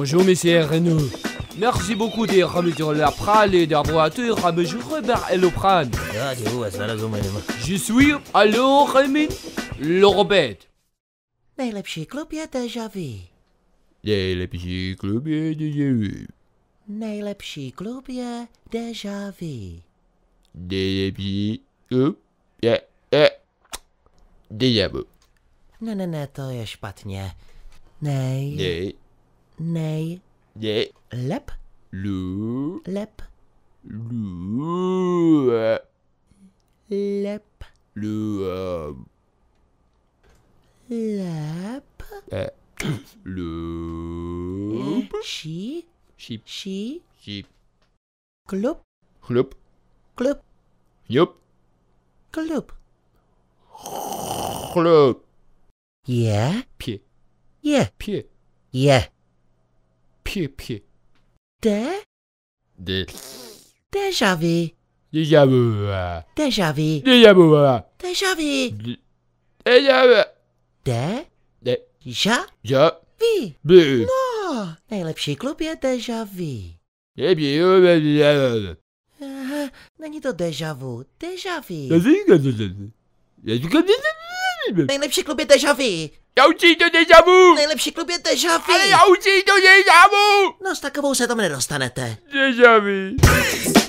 Bonjour, monsieur Renaud. Merci beaucoup de remettre la prale et d'avoir été ramagé Robert Elopran. Je suis alors Rémi Lorobet. Nejlepší klub je Deja Vu. Nejlepší klub je déjà Nejlepší klub je Deja Vu. Nejlepší klub je je déjà vu. Ne, ne, ne, to je špatně. Nej, Ne, Nay, Nee. Lep. Lu. Lep. Lu. Lep. Lu. Lep. Loop. She. Sheep. She. Sheep. Club. Club. Club. Yup. Club. Club. Yeah. Pie. Yeah. Pie. Yeah. Pied, pied, De, de, Deja Vu, déjà vu, Deja Vu, déjà vu, Deja Vu. déjà vu, De, de, ja, ja, Vu. bu, Oh, nejlepší klub je Deja Vu. Aha, není to Deja Vu, Deja Vu. Nejlepší klub je Deja Vu. Já učí to déjà vu! Nejlepší klub je Deja Vu. Ale já učí to déjà vu! No s takovou se tam nedostanete. Déjà vu!